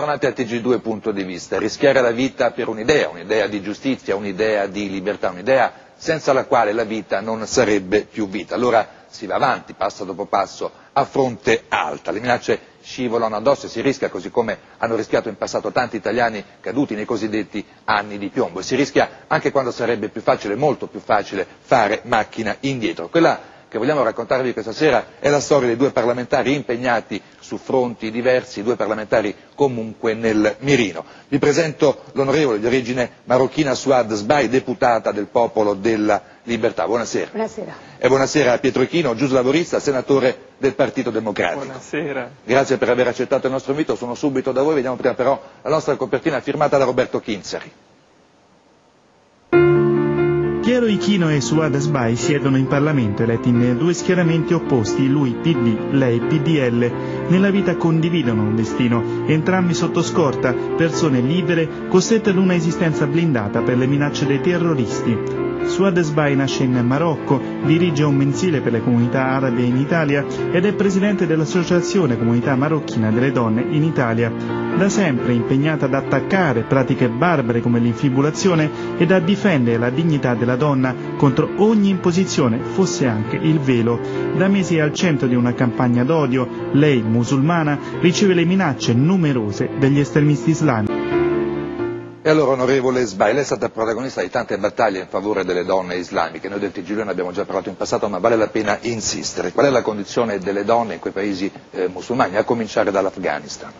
tornati al TG2 punto di vista, rischiare la vita per un'idea, un'idea di giustizia, un'idea di libertà, un'idea senza la quale la vita non sarebbe più vita. Allora si va avanti, passo dopo passo, a fronte alta, le minacce scivolano addosso e si rischia, così come hanno rischiato in passato tanti italiani caduti nei cosiddetti anni di piombo, e si rischia anche quando sarebbe più facile, molto più facile, fare macchina indietro. Quella che vogliamo raccontarvi questa sera è la storia di due parlamentari impegnati su fronti diversi, due parlamentari comunque nel mirino. Vi presento l'onorevole di origine marocchina Suad Sbai, deputata del Popolo della Libertà. Buonasera. Buonasera. E buonasera a Pietro Ichino, giuslavorista, senatore del Partito Democratico. Buonasera. Grazie per aver accettato il nostro invito, sono subito da voi, vediamo prima però la nostra copertina firmata da Roberto Chinzari. Ichino e Suad Sbai siedono in Parlamento eletti in due schieramenti opposti, lui PD, lei PDL. Nella vita condividono un destino, entrambi sotto scorta, persone libere, costrette ad una esistenza blindata per le minacce dei terroristi. Suad Sbai nasce in Marocco, dirige un mensile per le comunità arabe in Italia ed è presidente dell'Associazione Comunità Marocchina delle Donne in Italia. Da sempre impegnata ad attaccare pratiche barbare come l'infibulazione ed a difendere la dignità della donna contro ogni imposizione, fosse anche il velo. Da mesi è al centro di una campagna d'odio, lei, musulmana, riceve le minacce numerose degli estremisti islamici. E allora, onorevole Sbai, lei è stata protagonista di tante battaglie in favore delle donne islamiche. Noi del TG2 ne abbiamo già parlato in passato, ma vale la pena insistere. Qual è la condizione delle donne in quei paesi eh, musulmani, a cominciare dall'Afghanistan?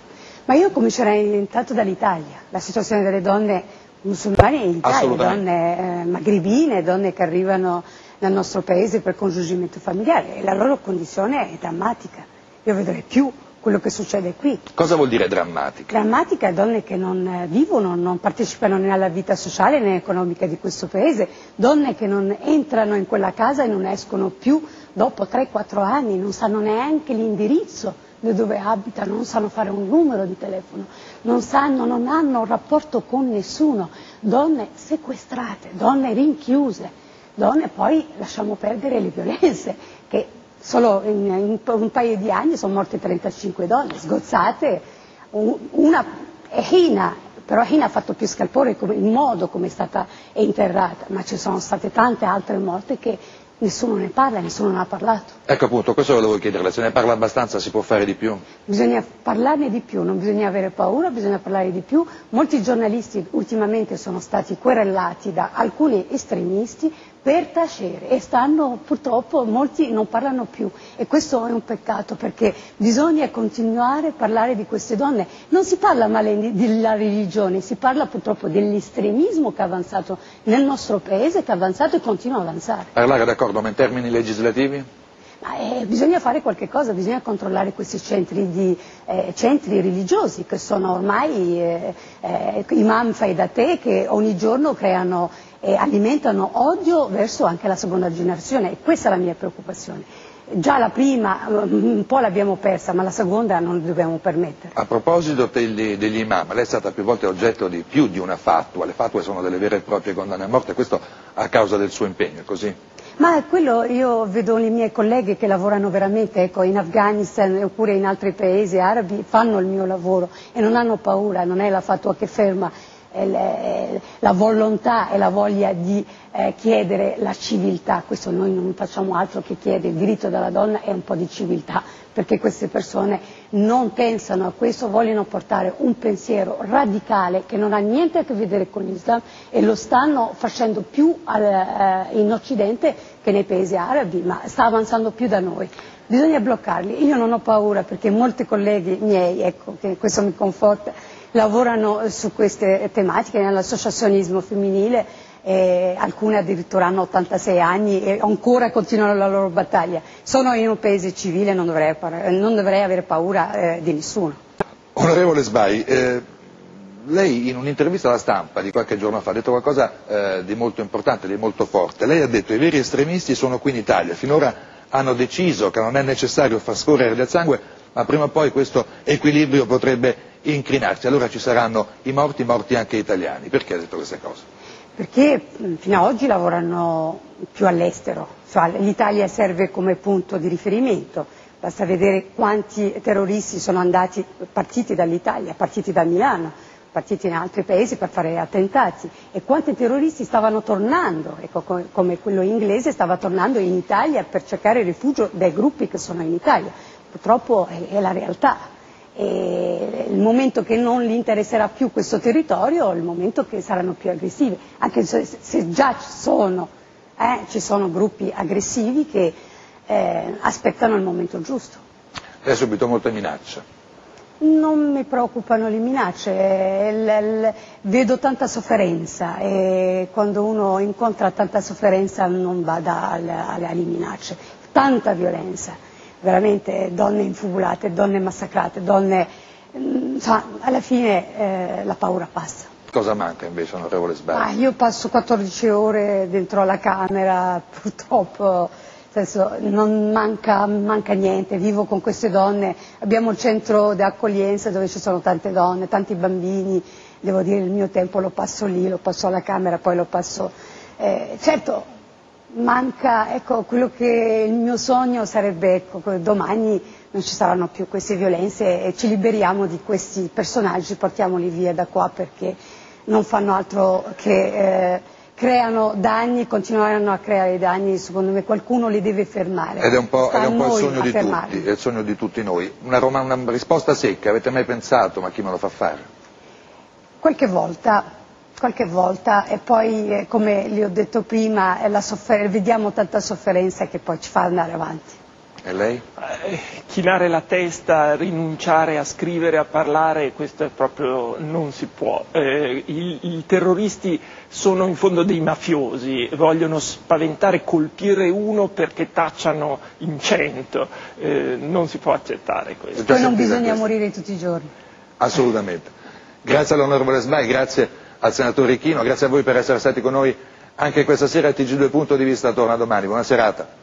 Ma io comincerei intanto dall'Italia. La situazione delle donne musulmane in Italia, donne eh, maghribine, donne che arrivano nel nostro paese per congiungimento familiare e la loro condizione è drammatica. Io vedrei più quello che succede qui. Cosa vuol dire drammatica? Drammatica donne che non eh, vivono, non partecipano né alla vita sociale né economica di questo paese, donne che non entrano in quella casa e non escono più dopo 3-4 anni, non sanno neanche l'indirizzo di dove abitano, non sanno fare un numero di telefono, non sanno, non hanno un rapporto con nessuno, donne sequestrate, donne rinchiuse, donne poi lasciamo perdere le violenze che Solo in, in un paio di anni sono morte 35 donne, sgozzate, un- una è Hina, però Hina ha fatto più scalpore come, il modo come è stata interrata, ma ci sono state tante altre morte che nessuno ne parla, nessuno ne ha parlato. Ecco appunto, questo volevo chiederle, se ne parla abbastanza, si può fare di più? Bisogna parlarne di più, non bisogna avere paura, bisogna parlare di più. Molti giornalisti ultimamente sono stati querellati da alcuni estremisti per tacere e stanno purtroppo molti non parlano più e questo è un peccato perché bisogna continuare a parlare di queste donne. Non si parla male della religione, si parla purtroppo dell'estremismo che è avanzato nel nostro paese, che è avanzato e continua a avanzare. Parlare d'accordo, ma in termini legislativi? Eh, bisogna fare qualche cosa, bisogna controllare questi centri, di, eh, centri religiosi che sono ormai eh, eh, imam fai da te che ogni giorno creano e alimentano odio verso anche la seconda generazione e questa è la mia preoccupazione. Già la prima eh, un po' l'abbiamo persa, ma la seconda non dobbiamo permettere. A proposito degli, degli imam, lei è stata più volte oggetto di più di una fatua, le fatue sono delle vere e proprie condanne a morte, questo a causa del suo impegno, così? Ma quello io vedo i miei colleghi che lavorano veramente ecco, in Afghanistan oppure in altri paesi arabi, fanno il mio lavoro e non hanno paura, non è la fatua che ferma eh, la volontà e la voglia di eh, chiedere la civiltà, questo noi non facciamo altro che chiedere il diritto della donna e un po' di civiltà, perché queste persone non pensano a questo, vogliono portare un pensiero radicale che non ha niente a che vedere con l'Islam e lo stanno facendo più eh, in Occidente che nei paesi arabi, ma sta avanzando più da noi. Bisogna bloccarli. Io non ho paura perché molti colleghi miei, ecco, che questo mi conforta, lavorano eh, su queste tematiche nell'associazionismo femminile, e alcune addirittura hanno 86 anni e ancora continuano la loro battaglia. Sono in un paese civile, non dovrei, par- non dovrei avere paura eh, di nessuno. Onorevole Sbai, eh, lei in un'intervista alla stampa di qualche giorno fa ha detto qualcosa eh, di molto importante, di molto forte. Lei ha detto che i veri estremisti sono qui in Italia, finora hanno deciso che non è necessario far scorrere del sangue, ma prima o poi questo equilibrio potrebbe incrinarsi, allora ci saranno i morti, morti anche italiani. Perché ha detto queste cose? Perché fino ad oggi lavorano più all'estero, l'Italia serve come punto di riferimento, basta vedere quanti terroristi sono andati, partiti dall'Italia, partiti da Milano, partiti in altri paesi per fare attentati e quanti terroristi stavano tornando, ecco, come quello inglese stava tornando in Italia per cercare rifugio dai gruppi che sono in Italia. Purtroppo è la realtà. E il momento che non gli interesserà più questo territorio è il momento che saranno più aggressivi, anche se, se già ci sono, eh, ci sono gruppi aggressivi che eh, aspettano il momento giusto. Lei ha subito molte minacce. Non mi preoccupano le minacce, il, il, vedo tanta sofferenza e quando uno incontra tanta sofferenza non bada alle, alle minacce, tanta violenza, veramente donne infubulate, donne massacrate, donne, insomma, alla fine eh, la paura passa. Cosa manca invece, onorevole Sbagli? Ah, io passo 14 ore dentro la camera, purtroppo senso, non manca, manca, niente, vivo con queste donne, abbiamo il centro di accoglienza dove ci sono tante donne, tanti bambini, devo dire il mio tempo lo passo lì, lo passo alla camera, poi lo passo... Eh, certo, manca, ecco, quello che il mio sogno sarebbe, ecco, domani non ci saranno più queste violenze e ci liberiamo di questi personaggi, portiamoli via da qua perché non fanno altro che... Eh, creano danni, continueranno a creare danni, secondo me qualcuno li deve fermare. Ed è un po', è un po il sogno di tutti, è il sogno di tutti noi. Una, una risposta secca, avete mai pensato, ma chi me lo fa fare? Qualche volta, qualche volta e poi eh, come le ho detto prima vediamo tanta sofferenza che poi ci fa andare avanti. E lei? Eh, chinare la testa, rinunciare a scrivere, a parlare, questo è proprio non si può. Eh, i, I terroristi sono in fondo dei mafiosi, vogliono spaventare, colpire uno perché tacciano in cento. Eh, non si può accettare questo. Poi non bisogna questo. morire tutti i giorni. Assolutamente. Grazie all'onorevole Smai, grazie al senatore Ichino, grazie a voi per essere stati con noi anche questa sera. TG2 Punto di Vista torna domani. Buona serata.